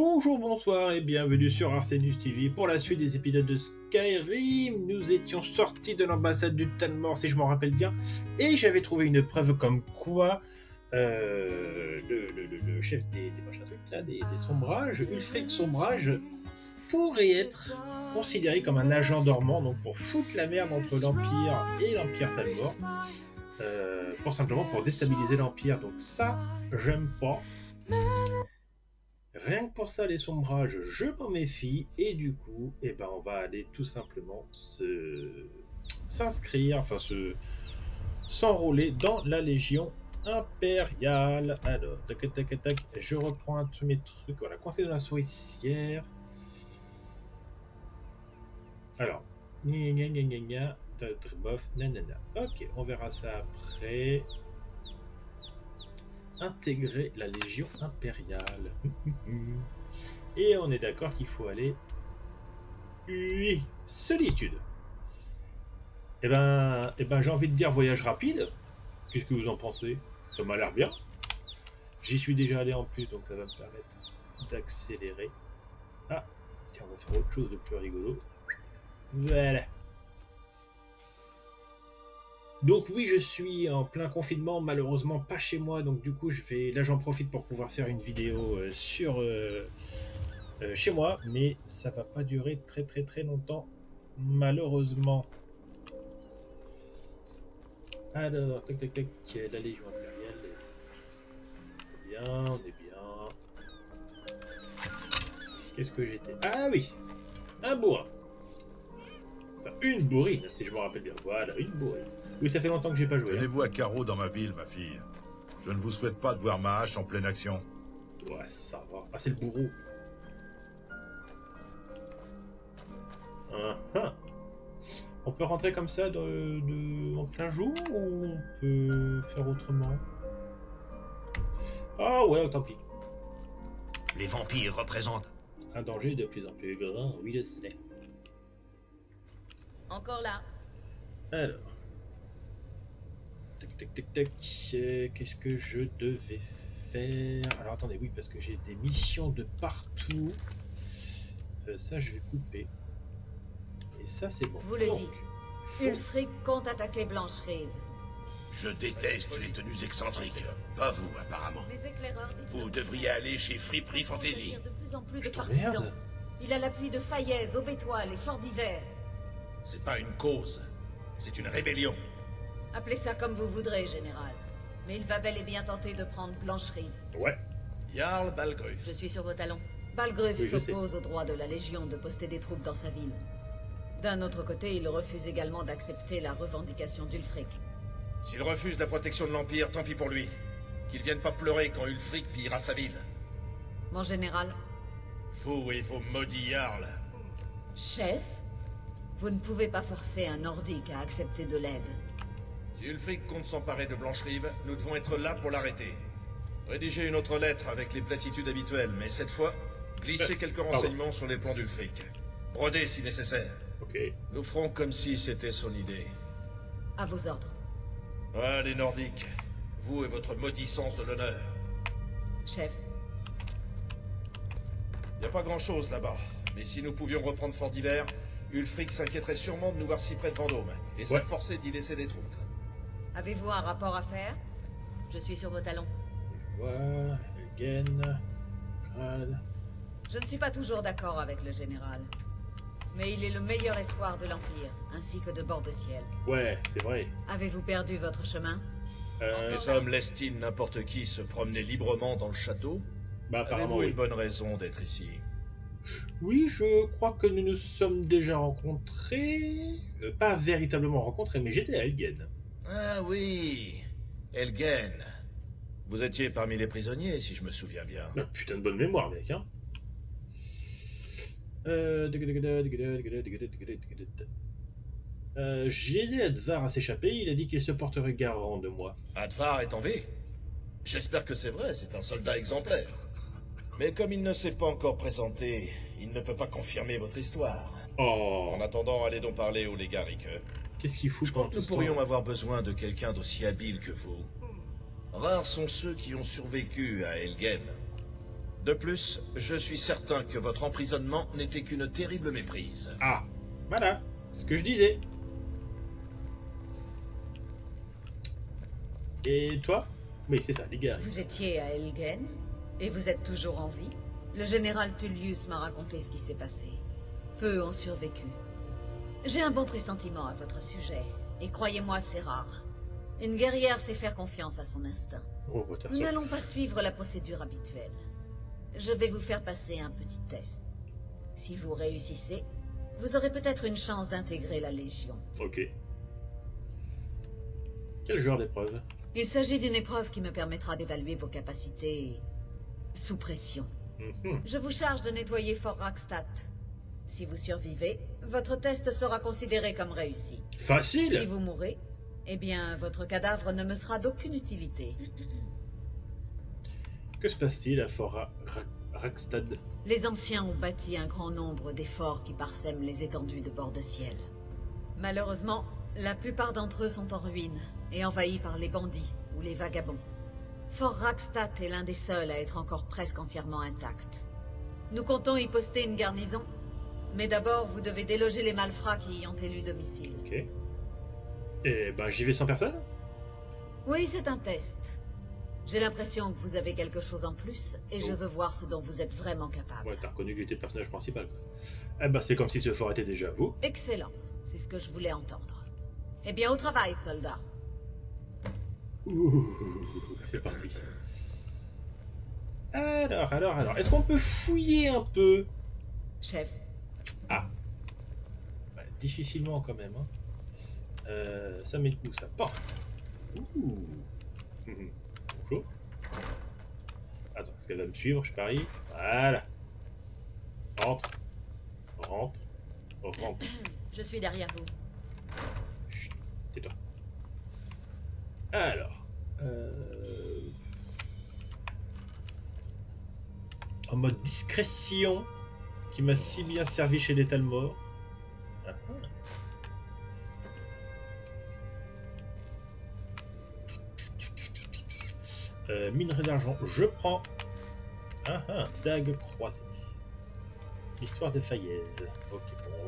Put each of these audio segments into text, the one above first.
Bonjour, bonsoir et bienvenue sur Arsenus TV pour la suite des épisodes de Skyrim. Nous étions sortis de l'ambassade du Talmor, si je m'en rappelle bien, et j'avais trouvé une preuve comme quoi euh, le, chef des, des machins trucs, là, des, des sombrages, Ulfric Sombrage, pourrait être considéré comme un agent dormant, donc pour foutre la merde entre l'Empire et l'Empire Talmor, euh, pour simplement pour déstabiliser l'Empire. Donc ça, j'aime pas. Rien que pour ça, les sombrages, je m'en méfie. Et du coup, eh ben, on va aller tout simplement se s'inscrire, enfin se s'enrôler dans la Légion impériale. Alors, tac, tac, tac, je reprends de mes trucs. Voilà, conseil de la souricière. Alors, gna gna gna gna gna, nanana. Ok, on verra ça après. Intégrer la Légion impériale. Et on est d'accord qu'il faut aller. Oui, solitude. Eh ben, eh ben j'ai envie de dire voyage rapide. Qu'est-ce que vous en pensez? Ça m'a l'air bien. J'y suis déjà allé en plus, donc ça va me permettre d'accélérer. Ah, tiens, on va faire autre chose de plus rigolo. Voilà. Donc oui, je suis en plein confinement, malheureusement pas chez moi, donc du coup je vais là j'en profite pour pouvoir faire une vidéo euh, sur euh, euh, chez moi, mais ça va pas durer très très très longtemps, malheureusement. Alors, tac tac tac, la Légion impériale. On est bien, on est bien. Qu'est-ce que j'étais? Ah oui, un bourrin. Enfin, une bourrine, si je me rappelle bien. Voilà, une bourrine. Oui, ça fait longtemps que j'ai pas joué. hein. Tenez-vous à carreau dans ma ville, ma fille. Je ne vous souhaite pas de voir ma hache en pleine action. Ouais, ça va. Ah, c'est le bourreau. Ah, ah. On peut rentrer comme ça de, de- en plein jour ou on peut faire autrement? Ah ouais, tant pis. Les vampires représentent. Un danger de plus en plus grand, oui je sais. Encore là. Alors. Tac tac tac tac. euh, Qu'est-ce que je devais faire? Alors attendez, oui, parce que j'ai des missions de partout. Euh, ça, je vais couper. Et ça, c'est bon. Vous le dites. faut- Ulfric compte attaquer Blancherive. Je déteste les tenues excentriques. Pas vous, apparemment. Vous devriez aller chez Friperie Fantasy. venir de plus en plus Je de t'emmerde. Il a l'appui de Fayez, Aubétoile et Fort d'Hiver. C'est pas une cause. C'est une rébellion. Appelez ça comme vous voudrez, général. Mais il va bel et bien tenter de prendre Blancherive. Ouais. Jarl Balgruf. Je suis sur vos talons. Balgruf Oui, je s'oppose au droit de la Légion de poster des troupes dans sa ville. D'un autre côté, il refuse également d'accepter la revendication d'Ulfric. S'il refuse la protection de l'Empire, tant pis pour lui. Qu'il vienne pas pleurer quand Ulfric pillera sa ville. Mon général, Vous et vos maudits Jarls. chef, vous ne pouvez pas forcer un Nordique à accepter de l'aide. Ulfric compte s'emparer de Blancherive, nous devons être là pour l'arrêter. Rédigez une autre lettre avec les platitudes habituelles, mais cette fois, glissez Euh, quelques pardon. renseignements sur les plans d'Ulfric. Brodez si nécessaire. Nous ferons comme si c'était son idée. À vos ordres. Ah, les Nordiques. Vous et votre maudit sens de l'honneur. Chef, Y a pas grand-chose là-bas. Mais si nous pouvions reprendre Fort d'hiver, Ulfric s'inquiéterait sûrement de nous voir si près de Vendôme, et serait Ouais. forcé d'y laisser des troupes. Avez-vous un rapport à faire? Je suis sur vos talons. Voilà. Again. Grade. Je ne suis pas toujours d'accord avec le général. Mais il est le meilleur espoir de l'Empire, ainsi que de bord de ciel. Ouais, c'est vrai. Avez-vous perdu votre chemin? Euh, Les hommes laissent-ils n'importe qui se promener librement dans le château? Bah, apparemment, Avez-vous oui. une bonne raison d'être ici? Oui, je crois que nous nous sommes déjà rencontrés. Euh, pas véritablement rencontrés, mais j'étais à Elgen. Ah oui, Elgen. Vous étiez parmi les prisonniers, si je me souviens bien. Ah, putain de bonne mémoire, mec, hein. Euh... Euh, J'ai aidé Advar à s'échapper, il a dit qu'il se porterait garant de moi. Advar est en vie J'espère que c'est vrai, c'est un soldat exemplaire. Mais comme il ne s'est pas encore présenté, il ne peut pas confirmer votre histoire. Oh, En attendant, allez donc parler au légat. Qu'est-ce qu'il fout pendant tout Nous temps pourrions avoir besoin de quelqu'un d'aussi habile que vous. Rares sont ceux qui ont survécu à Elgen. De plus, je suis certain que votre emprisonnement n'était qu'une terrible méprise. Ah, voilà, ce que je disais. Et toi? Oui, c'est ça, les gars. Vous étiez à Elgen et vous êtes toujours en vie? Le général Tullius m'a raconté ce qui s'est passé. Peu ont survécu. J'ai un bon pressentiment à votre sujet. Et croyez-moi, c'est rare. Une guerrière sait faire confiance à son instinct. Oh, Nous n'allons pas suivre la procédure habituelle. Je vais vous faire passer un petit test. Si vous réussissez, vous aurez peut-être une chance d'intégrer la Légion. Ok. Quel genre d'épreuve? Il s'agit d'une épreuve qui me permettra d'évaluer vos capacités sous pression. Mhm. Je vous charge de nettoyer Fort Rackstatt. Si vous survivez, votre test sera considéré comme réussi. Si Facile vous mourrez, eh bien, votre cadavre ne me sera d'aucune utilité. Que se passe-t-il à Fort Ra- Ra- Rackstad Les anciens ont bâti un grand nombre des forts qui parsèment les étendues de bord de ciel. Malheureusement, la plupart d'entre eux sont en ruine et envahis par les bandits ou les vagabonds. Fort Rackstatt est l'un des seuls à être encore presque entièrement intact. Nous comptons y poster une garnison, mais d'abord vous devez déloger les malfrats qui y ont élu domicile. Ok. Et ben j'y vais sans personne? Oui, c'est un test. J'ai l'impression que vous avez quelque chose en plus et je Oh. veux voir ce dont vous êtes vraiment capable. Ouais, t'as reconnu que j'étais le personnage principal. Quoi. Eh ben c'est comme si ce fort était déjà à vous. Excellent, c'est ce que je voulais entendre. Eh bien, au travail, soldats. Ouh, c'est parti. Alors, alors, alors, est-ce qu'on peut fouiller un peu? Chef, Bah, Difficilement quand même. Hein. Euh, ça met où ça porte Ouh. Mhm. Bonjour. Attends, est-ce qu'elle va me suivre? Je parie. Voilà. Rentre. Rentre. Rentre. je suis derrière vous. Chut, tais-toi. Alors. euh, En mode discrétion, qui m'a si bien servi chez les Talmor. Ah, ah. Euh, minerai d'argent, je prends. Ah ah, dague croisée. L'histoire de Fayez. Ok,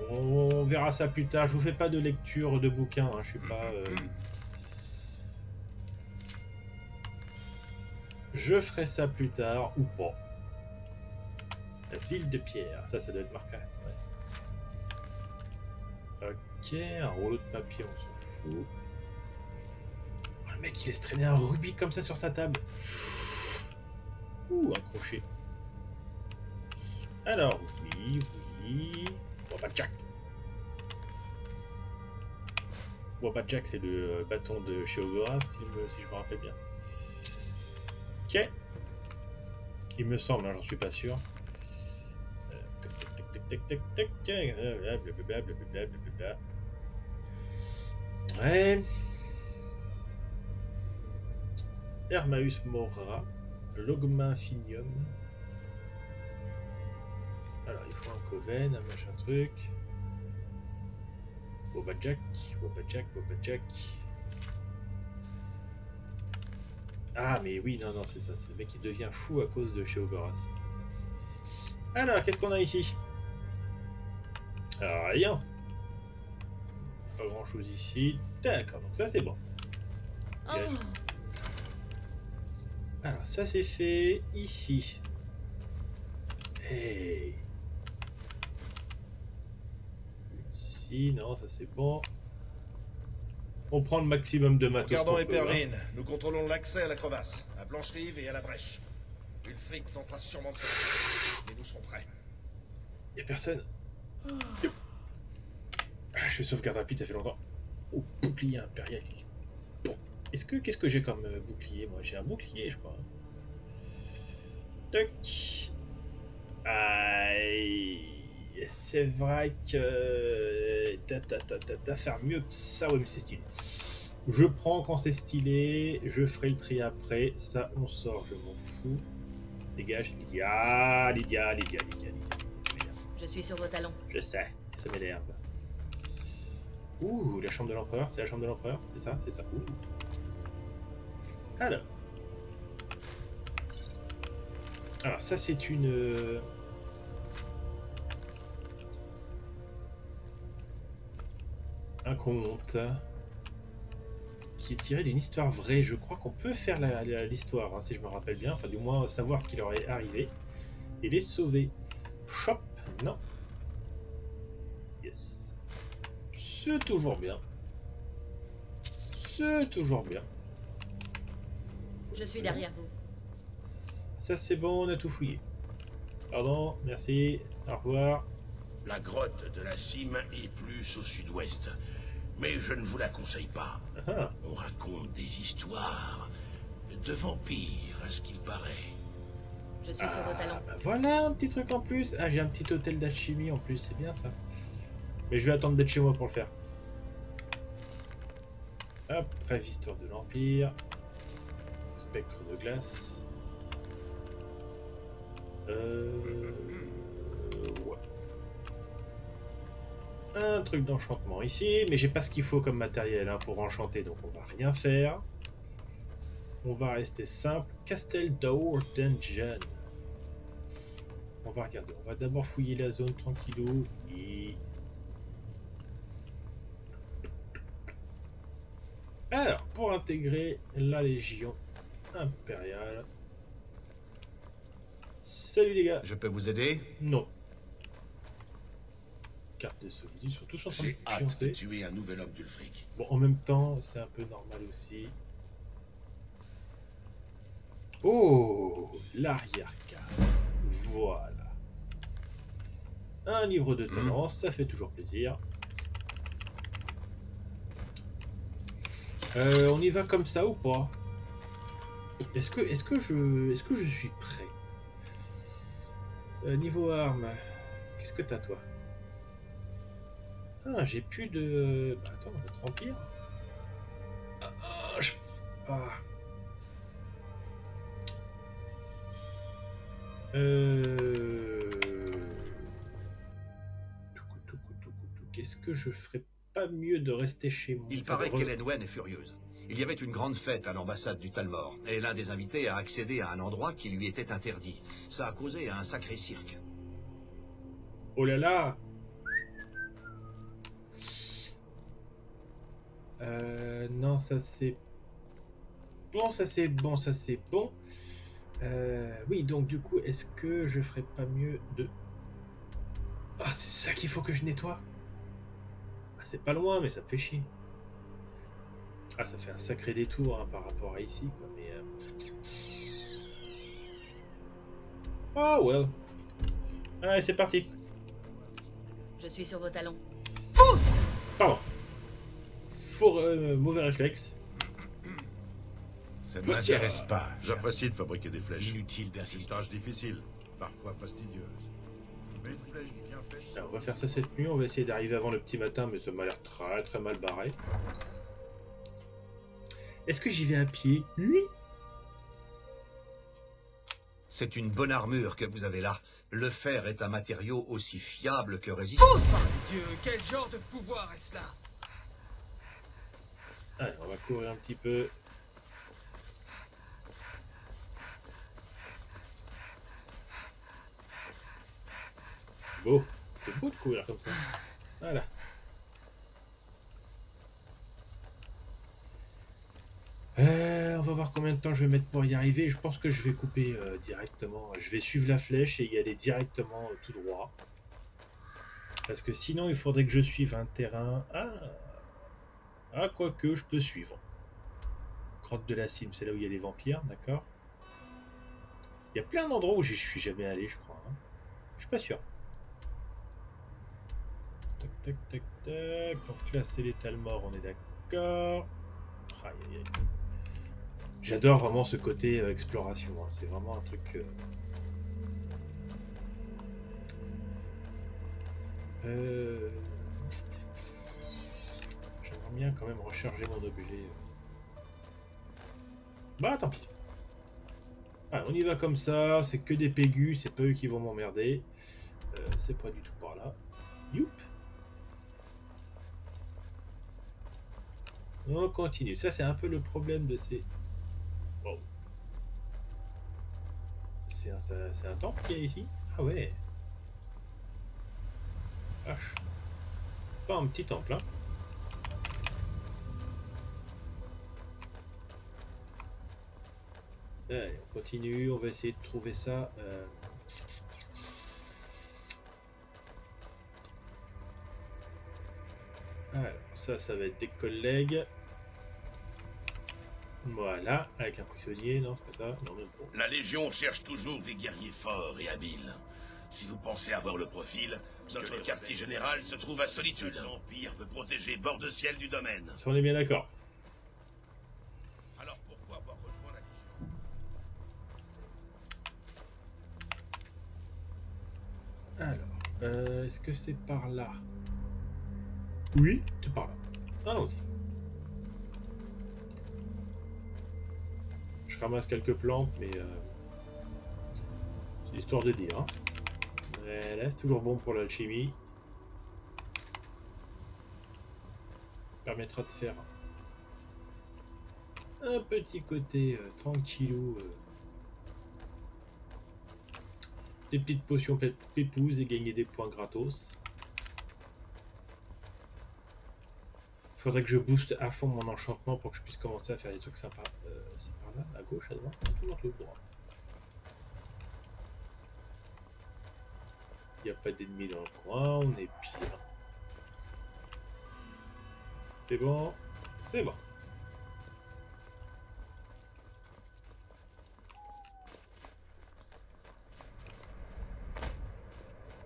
bon, on verra ça plus tard. Je vous fais pas de lecture de bouquins, hein, je suis pas. euh, Je ferai ça plus tard ou pas. La ville de pierre, ça, ça doit être Marcas. ouais. Ok, un rouleau de papier, on s'en fout. Oh, le mec, il laisse traîner un rubis comme ça sur sa table. Ouh, un crochet. Alors, oui, oui. Jack. Jack, c'est le euh, bâton de chez Ogora, si, si je me rappelle bien. Ok. Il me semble, hein, j'en suis pas sûr. Euh, tac, tac, euh, blablabla. Ouais. Hermaeus Mora, Logma Finium. Alors, il faut un Coven, un machin truc. Wobajak, Wobajak, Wobajak. Ah, mais oui, non, non, c'est ça. C'est le mec qui devient fou à cause de chez Ogoras. Alors, qu'est-ce qu'on a ici Alors, rien. Pas grand chose ici. D'accord, donc ça c'est bon. Oh. Alors, ça c'est fait ici. Hey. Ici, non, ça c'est bon. On prend le maximum de matos. Regardons peut, hein. Nous contrôlons l'accès à la crevasse, à Blanche-Rive et à la brèche. Ulfric tentera sûrement de se mais nous serons prêts. Y'a personne. Ah, je fais sauvegarde rapide, ça fait longtemps. Oh, bouclier impérial. Bon. Est-ce que qu'est-ce que j'ai comme euh, bouclier Moi, j'ai un bouclier, je crois. Tac. Aïe. C'est vrai que t'as ta ta ta ta faire mieux que ça, ouais, mais c'est stylé. Je prends quand c'est stylé, je ferai le tri après. Ça, on sort, je m'en fous. Dégage, Lydia, Lydia, Lydia, Lydia, Lydia. Je suis sur vos talons. Je sais, ça m'énerve. Ouh, la chambre de l'empereur, c'est la chambre de l'empereur, c'est ça, c'est ça. Alors. Alors ça c'est une... euh, Un conte qui est tiré d'une histoire vraie. Je crois qu'on peut faire l'histoire, hein, si je me rappelle bien. Enfin du moins savoir ce qui leur est arrivé. Et les sauver. Shop, non. Yes. C'est toujours bien. C'est toujours bien. Je suis derrière vous. Ça c'est bon, on a tout fouillé. Pardon, merci, au revoir. La grotte de la cime est plus au sud-ouest. Mais je ne vous la conseille pas. Ah, On raconte des histoires de vampires, à ce qu'il paraît. Je suis sur vos Ah, bah voilà un petit truc en plus. Ah, j'ai un petit hôtel d'alchimie en plus, c'est bien ça. Mais je vais attendre d'être chez moi pour le faire. Hop, brève histoire de l'Empire. Spectre de glace. Euh... Ouais. Un truc d'enchantement ici, mais j'ai pas ce qu'il faut comme matériel hein, pour enchanter, donc on va rien faire. On va rester simple. Castle Door Dungeon. On va regarder. On va d'abord fouiller la zone tranquillou. Et... Alors, pour intégrer la Légion impériale. Salut les gars. Je peux vous aider? Non. Carte de solitude. Train de J'ai hâte de tuer un nouvel homme d'Ulfric. Bon, en même temps, c'est un peu normal aussi. Oh, l'arrière-carte. Voilà. Un livre de talent, ça fait toujours plaisir. Euh, on y va comme ça ou pas? Est-ce que, est-ce que je, est-ce que je suis prêt? Euh, Niveau armes, qu'est-ce que t'as toi? Ah, j'ai plus de. Bah, attends, on va te remplir. Ah, ah, je. Ah. Euh... Qu'est-ce que je ferais pas mieux de rester chez moi Il Enfin, paraît de re- qu'Hélène Wen est furieuse. Il y avait une grande fête à l'ambassade du Talmor, et l'un des invités a accédé à un endroit qui lui était interdit. Ça a causé un sacré cirque. Oh là là Euh, non, ça c'est bon, ça c'est bon, ça c'est bon. Euh, oui, donc du coup, est-ce que je ferais pas mieux de... Ah, c'est ça qu'il faut que je nettoie Ah, c'est pas loin, mais ça me fait chier. Ah, ça fait un sacré détour hein, par rapport à ici, quoi, mais... euh, Oh, well. Allez, c'est parti. Je suis sur vos talons. Pardon. Faux, euh, mauvais réflexe. Ça ne m'intéresse pas. J'apprécie de fabriquer des flèches. Inutile C'est une d'insister. tâche difficile, parfois fastidieuse. Mais une flèche bien faite. Alors, on va faire ça cette nuit. On va essayer d'arriver avant le petit matin, mais ça m'a l'air très très mal barré. Est-ce que j'y vais à pied Oui. C'est une bonne armure que vous avez là. Le fer est un matériau aussi fiable que résistant. Dieu, quel genre de pouvoir est-ce là? Allez, on va courir un petit peu. Beau. C'est beau de courir comme ça. Voilà. Euh, on va voir combien de temps je vais mettre pour y arriver. Je pense que je vais couper euh, directement. Je vais suivre la flèche et y aller directement euh, tout droit. Parce que sinon, il faudrait que je suive un terrain. Ah, ah quoique, je peux suivre. Grotte de la cime, c'est là où il y a les vampires, d'accord Il y a plein d'endroits où j'y suis jamais allé, je crois. hein. Je suis pas sûr. Tac, tac, tac. Donc là, c'est l'étal mort, on est d'accord. J'adore vraiment ce côté euh, exploration. hein. C'est vraiment un truc. euh, Euh... J'aimerais bien quand même recharger mon objet. Bah tant pis. On y va comme ça, c'est que des pégus, c'est pas eux qui vont m'emmerder. C'est pas du tout par là. Youp On continue. Ça, c'est un peu le problème de ces. Wow. C'est un, un temple qu'il y a ici? Ah ouais. Pas un petit temple, hein. Allez, on continue, on va essayer de trouver ça. euh. Alors, ça, ça va être des collègues. Voilà, avec un prisonnier, non, c'est pas ça Non, même pas. La Légion cherche toujours des guerriers forts et habiles. Si vous pensez avoir le profil, notre quartier général se trouve à Solitude. L'Empire peut protéger bord de ciel du domaine. Ça, on est bien d'accord. Alors pourquoi avoir rejoint la Légion? Alors, euh, est-ce que c'est par là? Oui, c'est par là. Allons-y. Ramasse quelques plantes, mais euh, c'est histoire de dire. Hein. Voilà, c'est toujours bon pour l'alchimie. Permettra de faire un petit côté euh, tranquillou. euh, des petites potions pép- pépouses et gagner des points gratos. Faudrait que je booste à fond mon enchantement pour que je puisse commencer à faire des trucs sympas. Euh, à gauche, à droite, toujours tout droit. Il n'y a pas d'ennemis dans le coin, on est bien. C'est bon, c'est bon.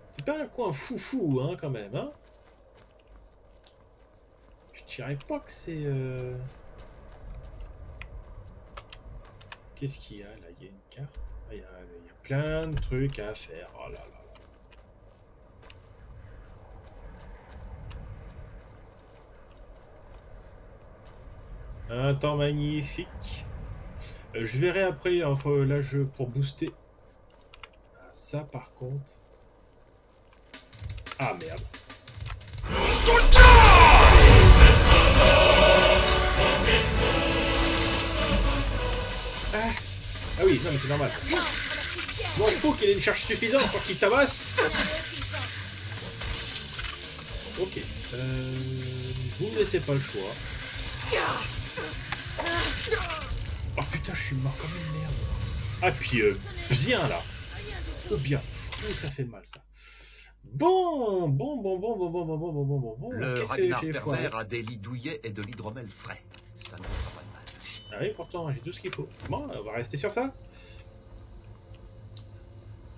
C'est pas un coin foufou, hein, quand même, hein Je dirais pas que c'est... euh, Qu'est-ce qu'il y a, là? Il y a une carte? Ah, Il y, a, plein de trucs à faire. Oh là là. Un temps magnifique. Euh, je verrai après, là, je, pour booster... Ah, ça, par contre... Ah, merde. Ah, ah oui, non mais c'est normal. Bon, il faut qu'il ait une charge suffisante pour qu'il tabasse. Ok. Euh, vous me laissez pas le choix. Oh putain, je suis mort comme une merde. Ah puis euh, bien là. Oh bien. Oh, ça fait mal ça. Bon, bon, bon, bon, bon, bon, bon, bon, bon, bon, bon, bon. Le Ragnar pervers a des lits douillets et de l'hydromel frais. Ça ne fera pas de mal. Ah oui, pourtant, j'ai tout ce qu'il faut. Bon, on va rester sur ça.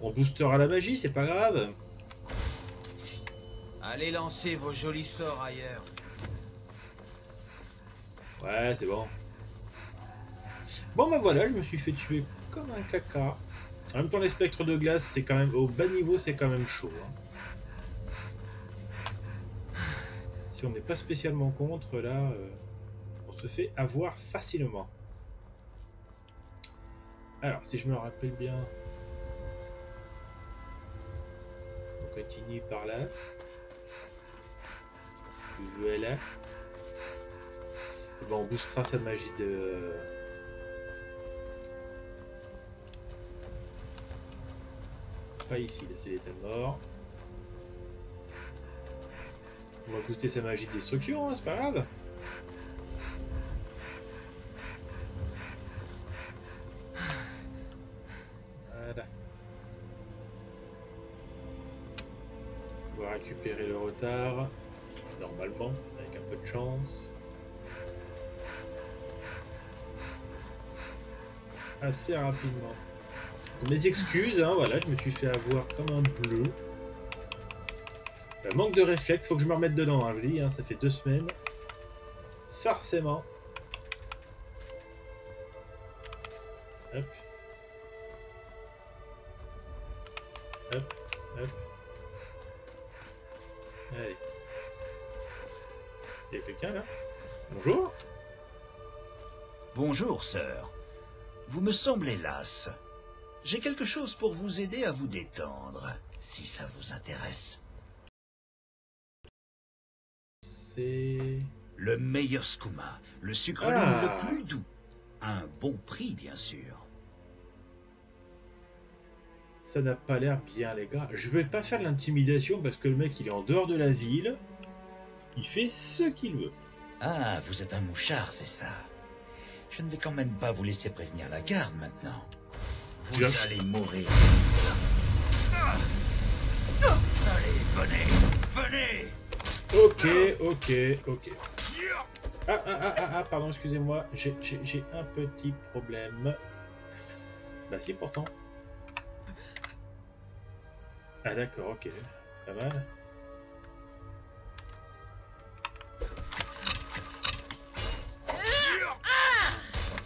On boostera la magie, c'est pas grave. Allez lancer vos jolis sorts ailleurs. Ouais, c'est bon. Bon, bah voilà, je me suis fait tuer comme un caca. En même temps, les spectres de glace, c'est quand même. Au bas niveau, c'est quand même chaud. hein. Si on n'est pas spécialement contre, là, euh, se fait avoir facilement. Alors, si je me rappelle bien. On continue par là. Voilà. Bon, on boostera sa magie de. Pas ici, là c'est l'état mort. On va booster sa magie de destruction, hein, c'est pas grave. Assez rapidement. Mes excuses, hein, voilà, je me suis fait avoir comme un bleu. Le manque de réflexe, faut que je me remette dedans, hein, je dis, hein, ça fait deux semaines. Forcément. Hop. Hop, hop. Allez. Il y a quelqu'un là? Bonjour Bonjour, sœur. Vous me semblez lasse. J'ai quelque chose pour vous aider à vous détendre, si ça vous intéresse. C'est... Le meilleur skouma, le sucre Ah. le plus doux. À un bon prix, bien sûr. Ça n'a pas l'air bien, les gars. Je vais pas faire l'intimidation parce que le mec, il est en dehors de la ville. Il fait ce qu'il veut. Ah, vous êtes un mouchard, c'est ça. Je ne vais quand même pas vous laisser prévenir la garde maintenant. Vous allez mourir. Allez, venez, venez Ok, ok, ok. Ah, ah, ah, ah, ah, pardon, excusez-moi. J'ai un petit problème. Bah si, pourtant. Ah d'accord, ok. Pas mal.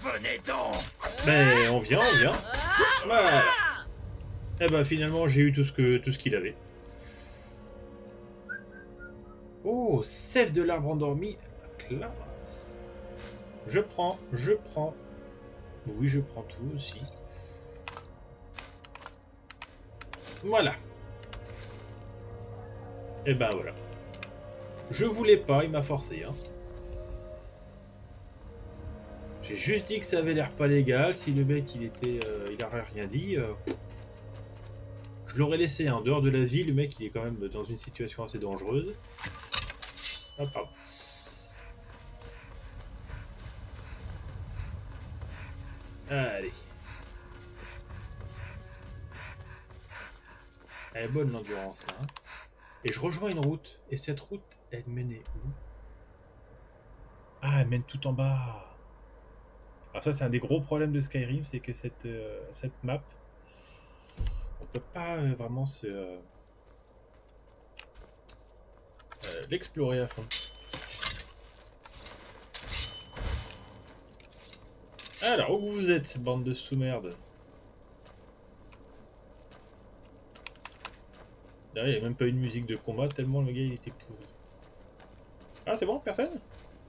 Venez donc Ben, on vient, on vient. Voilà. Eh ben, finalement, j'ai eu tout ce tout ce qu'il avait. Oh, sève de l'arbre endormi. Classe. Je prends, je prends. Oui, je prends tout aussi. Voilà. Et ben voilà. Je voulais pas, il m'a forcé. Hein. J'ai juste dit que ça avait l'air pas légal. Si le mec il était, euh, il aurait rien dit, euh, je l'aurais laissé en dehors de la ville. Le mec il est quand même dans une situation assez dangereuse. Ah pardon. Allez. Elle est bonne l'endurance là. hein. Et je rejoins une route. Et cette route, elle menait où? Ah, elle mène tout en bas. Alors ça, c'est un des gros problèmes de Skyrim, c'est que cette, euh, cette map, on peut pas euh, vraiment se euh, l'explorer à fond. Alors, où vous êtes, bande de sous-merde Là, il n'y a même pas une musique de combat, tellement le gars il était pourri. Ah, c'est bon, personne?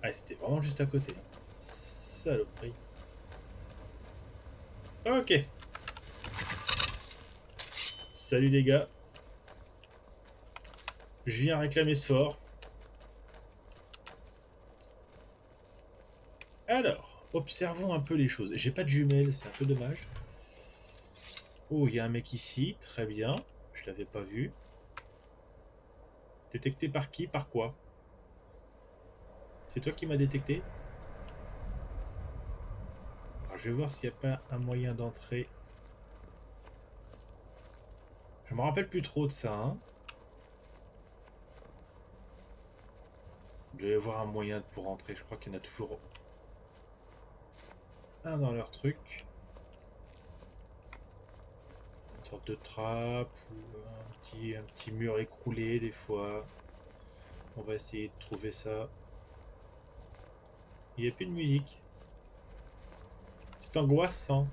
Ah, c'était vraiment juste à côté. Saloperie. Ok. Salut les gars. Je viens réclamer ce fort. Alors, observons un peu les choses. J'ai pas de jumelles, c'est un peu dommage. Oh, il y a un mec ici, très bien. Je l'avais pas vu. Détecté par qui? Par quoi? C'est toi qui m'as détecté? Je vais voir s'il n'y a pas un moyen d'entrer. Je me rappelle plus trop de ça. Hein. Il doit y avoir un moyen pour entrer. Je crois qu'il y en a toujours un dans leur truc. Une sorte de trappe ou un petit, un petit mur écroulé des fois. On va essayer de trouver ça. Il n'y a plus de musique. C'est angoissant.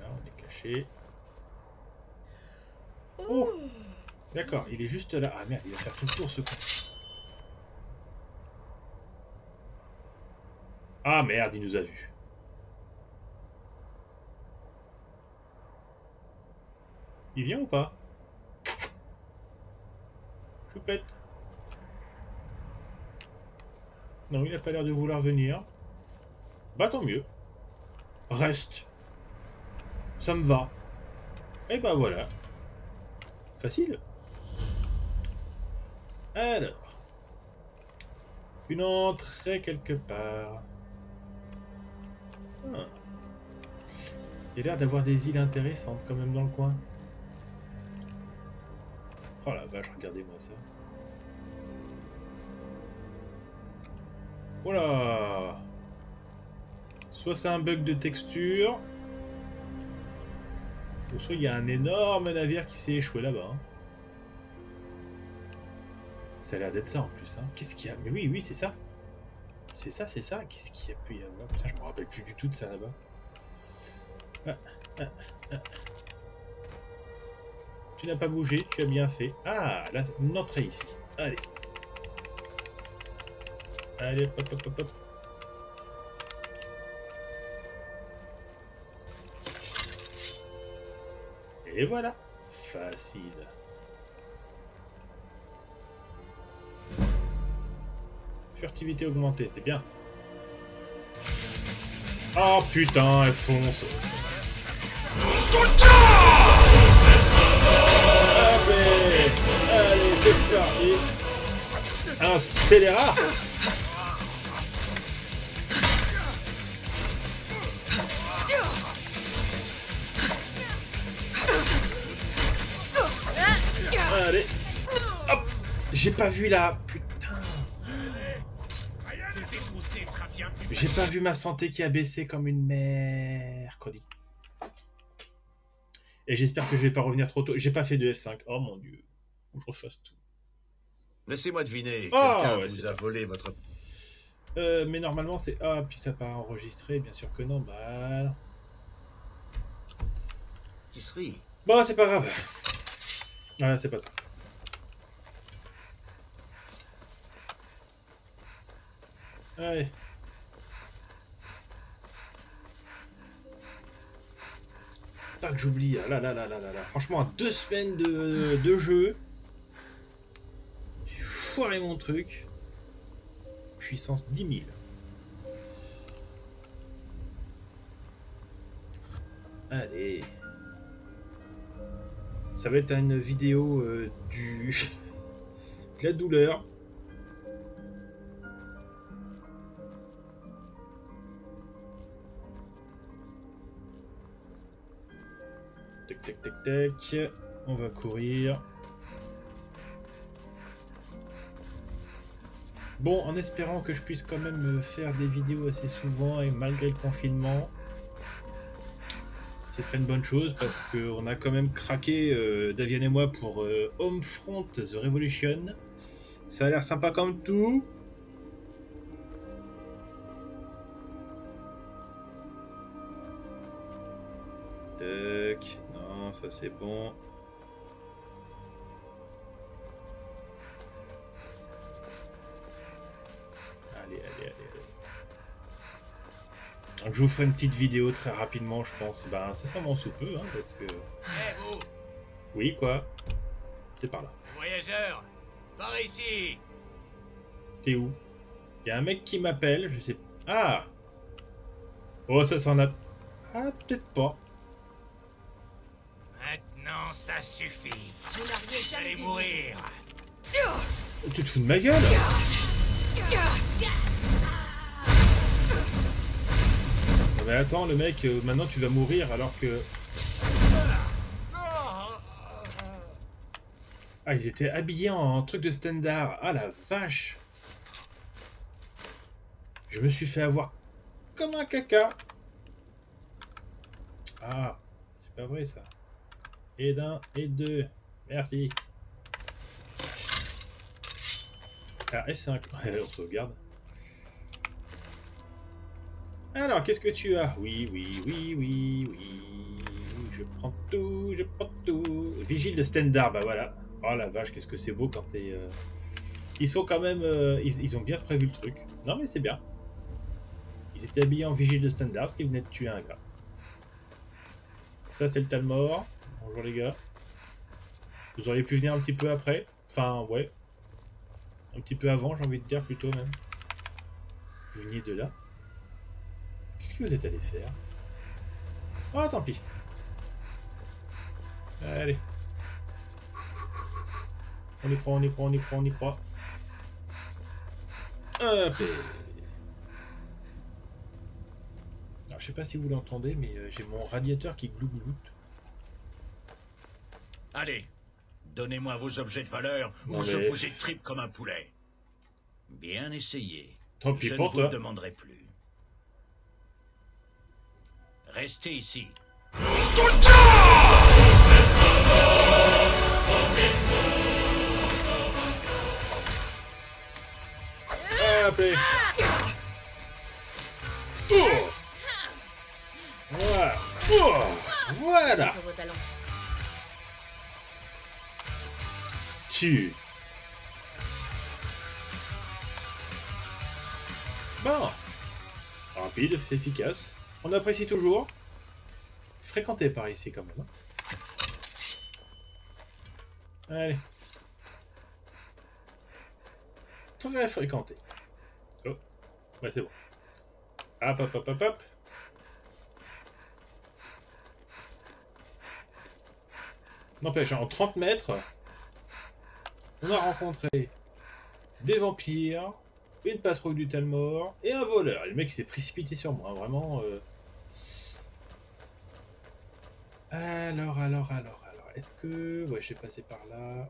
Là, on est caché. Oh D'accord, il est juste là. Ah merde, il va faire tout le tour ce con. Ah merde, il nous a vus. Il vient ou pas? Non, il a pas l'air de vouloir venir. Bah tant mieux. Reste. Ça me va. Et bah voilà. Facile. Alors. Une entrée quelque part. Ah. Il a l'air d'avoir des îles intéressantes quand même dans le coin. Oh la vache, regardez-moi ça. Voilà. Soit c'est un bug de texture. Ou soit il y a un énorme navire qui s'est échoué là-bas. hein. Ça a l'air d'être ça en plus. Hein. Qu'est-ce qu'il y a? Mais oui, oui, c'est ça. C'est ça, c'est ça. Qu'est-ce qu'il y a pu y avoir? Je me rappelle plus du tout de ça là-bas. Ah, ah, ah. Tu n'as pas bougé, tu as bien fait. Ah, là, une entrée ici. Allez. Allez, hop, hop, hop, hop. Et voilà. Facile. Furtivité augmentée, c'est bien. Oh putain, elle fonce. Allez, allez, c'est parti. Un scélérat. J'ai pas vu la... Putain. J'ai pas vu ma santé qui a baissé comme une mercredi. Et j'espère que je vais pas revenir trop tôt. J'ai pas fait de F5. Oh mon dieu. Faut que je refasse tout. Laissez-moi deviner. Quelqu'un ouais, c'est vous a ça. volé votre... Euh, mais normalement c'est... Ah, puis ça pas enregistré. Bien sûr que non. Bah... Bon, c'est pas grave. Ah, c'est pas ça. Allez. Pas que j'oublie. Ah là là là là là. Franchement, à deux semaines de, de jeu, j'ai foiré mon truc. Puissance 10 000. Allez. Ça va être une vidéo euh, du... de la douleur. On va courir. Bon, en espérant que je puisse quand même faire des vidéos assez souvent et malgré le confinement, ce serait une bonne chose parce qu'on a quand même craqué, euh, et moi, pour euh, Homefront The Revolution. Ça a l'air sympa comme tout. Ça c'est bon. Allez, allez, allez, allez. Donc je vous ferai une petite vidéo très rapidement, je pense. Ben, c'est ça mon sous peu, hein, parce que... Vous, Oui, quoi? C'est par là. voyageurs, par ici T'es où? Il y a un mec qui m'appelle, je sais... Ah Oh, ça s'en a... Ah, peut-être pas. Maintenant, ça suffit. Vous dû mourir. Tu te fous de ma gueule Non, Mais attends, le mec, euh, maintenant tu vas mourir alors que... Ah, ils étaient habillés en truc de standard. Ah la vache Je me suis fait avoir comme un caca. Ah, c'est pas vrai ça. Et d'un, et deux. Merci. Ah, F5. Ouais, on sauvegarde. Alors, qu'est-ce que tu as? Oui, oui, oui, oui, oui. Je prends tout, je prends tout. Vigile de standard, bah voilà. Oh la vache, qu'est-ce que c'est beau quand t'es... euh, Ils sont quand même... euh, Ils, ils ont bien prévu le truc. Non mais c'est bien. Ils étaient habillés en vigile de standard parce qu'ils venaient de tuer un gars. Ça c'est le Talmor. Bonjour les gars. Vous auriez pu venir un petit peu après. Enfin, ouais. Un petit peu avant, j'ai envie de dire plutôt même. Vous veniez de là. Qu'est-ce que vous êtes allé faire? Oh, tant pis. Allez. On y croit, on y croit, on y croit, on y croit. Hop. Alors, je sais pas si vous l'entendez, mais euh, j'ai mon radiateur qui glougloute. Allez, donnez-moi vos objets de valeur Non, ou je vous étripe comme un poulet. Bien essayé. Tant pis je ne pour vous toi. demanderai plus. Restez ici. Et- Oh Voilà. Oh Voilà Bon. Rapide, efficace. On apprécie toujours. Fréquenté par ici quand même. hein. Allez. Très fréquenté. Ouais, c'est bon. Hop, hop, hop, hop, hop. N'empêche, en 30 mètres, on a rencontré des vampires, une patrouille du Talmor et un voleur. Le mec s'est précipité sur moi, vraiment. euh. Alors, alors, alors, alors. Est-ce que. Ouais, je vais passer par là.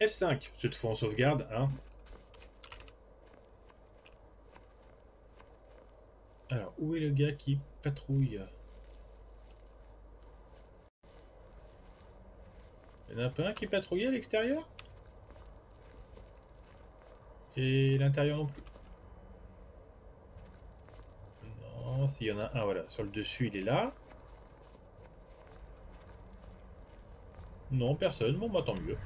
F5, cette fois en sauvegarde, hein. Alors, où est le gars qui patrouille? Il y en a pas un qui patrouillait à l'extérieur Et l'intérieur non plus Non, s'il y en a un, voilà. Sur le dessus, il est là. Non, personne. Bon, bah tant mieux.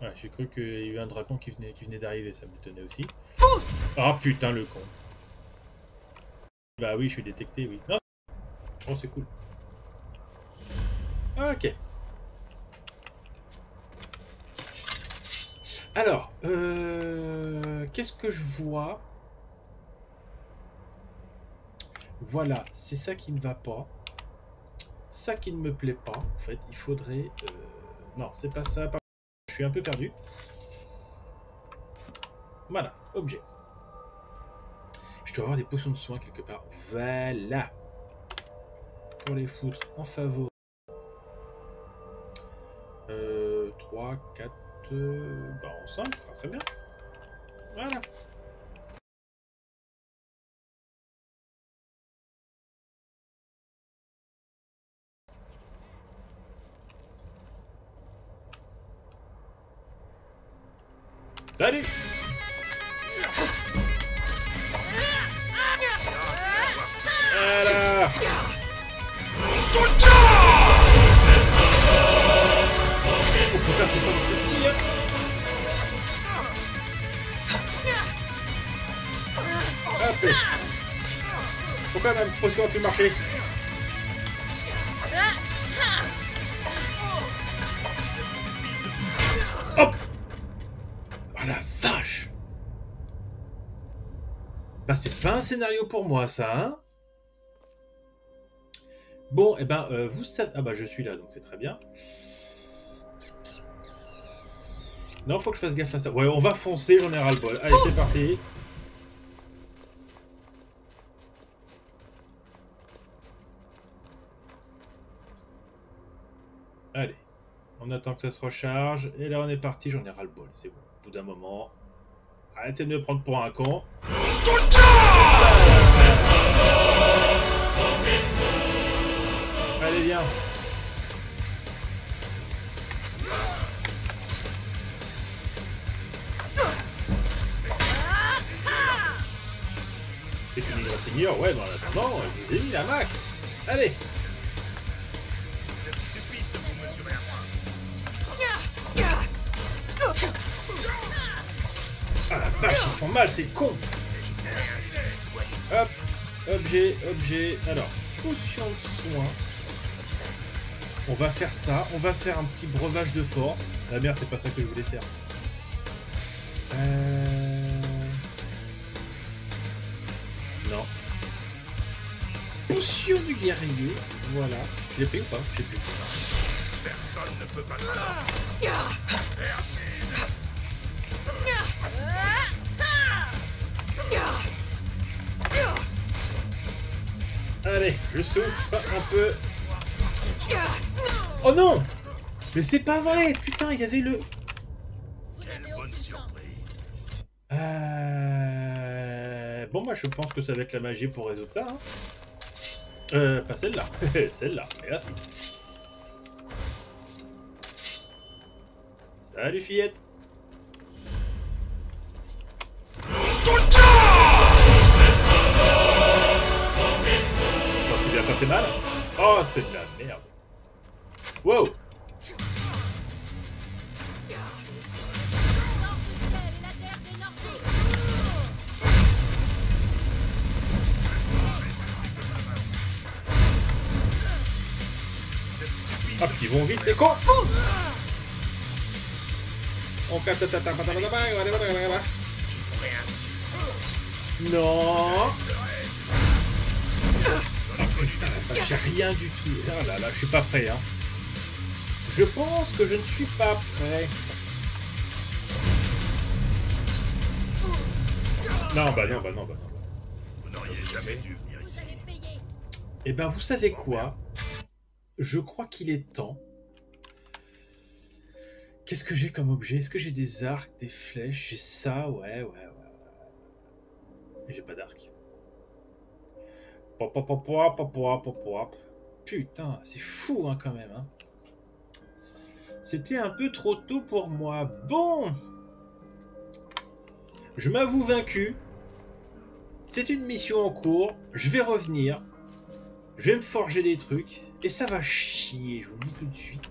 Ouais, j'ai cru qu'il y a eu un dragon qui venait, qui venait d'arriver, ça m'étonnait aussi. Pousse Ah putain, le con. Bah oui, je suis détecté, oui. Non. Oh, c'est cool. Ok. Alors, euh, qu'est-ce que je vois? Voilà, c'est ça qui ne va pas. Ça qui ne me plaît pas, en fait. Il faudrait... euh, Non, c'est pas ça. Je suis un peu perdu. Voilà, objet. Je dois avoir des potions de soins quelque part. Voilà. Pour les foutre en favori. 3, 4, euh, bah en 5, ça sera très bien. Voilà. Salut Pourquoi ma potion a pu marcher Hop Oh la vache Bah c'est pas un scénario pour moi ça, hein Bon, et ben, euh, vous savez... Ah bah je suis là, donc c'est très bien. Non, faut que je fasse gaffe à ça. Ouais, on va foncer, j'en ai ras le bol. Allez, c'est parti. Allez, on attend que ça se recharge. Et là, on est parti, j'en ai ras le bol. C'est bon. Au bout d'un moment. Arrêtez de me prendre pour un con. Allez, viens. C'est une égratignure, ouais, mais en attendant, je vous ai mis la max. Allez. Vache, ils font mal, c'est con. Hop, objet, objet. Alors, potion de soin. On va faire ça. On va faire un petit breuvage de force. La merde, c'est pas ça que je voulais faire. Euh... Non. Potion du guerrier. Voilà. Je l'ai pris ou pas? Je sais plus. Personne ne peut pas Allez, je souffre un peu. Oh non Mais c'est pas vrai Putain, il y avait le... Euh... Bon, bah, je pense que ça va être la magie pour résoudre ça. hein. Euh, pas celle-là. celle-là. Merci. Salut, fillette. Oh, c'est de la merde. Wow Ah, puis ils vont vite, c'est con On. Non J'ai rien du tout. Ah là là, je suis pas prêt. Hein. Je pense que je ne suis pas prêt. Non, bah non, bah non, bah non. Vous n'auriez jamais dû venir ici. Eh ben, vous savez quoi? Je crois qu'il est temps. Qu'est-ce que j'ai comme objet? Est-ce que j'ai des arcs, des flèches? J'ai ça, ouais, ouais, ouais. ouais. Mais j'ai pas d'arc. Pop. Putain, c'est fou hein, quand même. Hein. C'était un peu trop tôt pour moi. Bon Je m'avoue vaincu. C'est une mission en cours. Je vais revenir. Je vais me forger des trucs. Et ça va chier, je vous le dis tout de suite.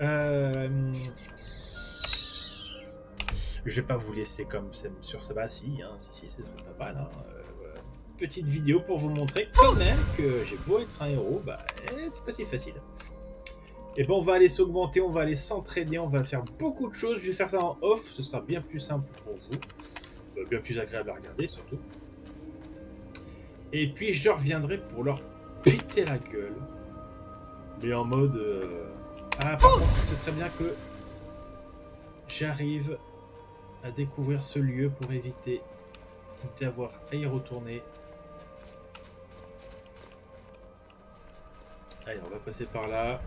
Euh... Je vais pas vous laisser comme sur ça. Bah si, hein, si, si, ce serait pas mal. hein. Petite vidéo pour vous montrer quand même que j'ai beau être un héros, bah eh, c'est pas si facile. Et ben on va aller s'augmenter, on va aller s'entraîner, on va faire beaucoup de choses. Je vais faire ça en off, ce sera bien plus simple pour vous. Euh, bien plus agréable à regarder surtout. Et puis je reviendrai pour leur péter la gueule. Mais en mode... euh, Ah par contre, ce serait bien que j'arrive à découvrir ce lieu pour éviter d'avoir à y retourner. Allez, on va passer par là.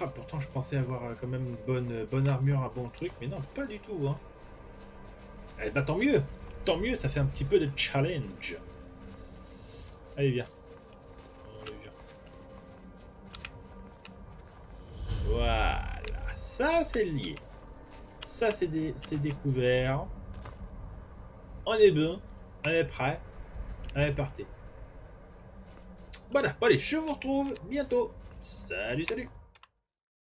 Ah, pourtant, je pensais avoir euh, quand même une bonne, bonne armure, un bon truc, mais non, pas du tout. Hein. Eh bah, tant mieux, tant mieux, ça fait un petit peu de challenge. Allez, viens. Voilà, ça c'est lié. Ça c'est dé- découvert. On est bon, on est prêt. Allez, partez. Voilà, allez, je vous retrouve bientôt. Salut, salut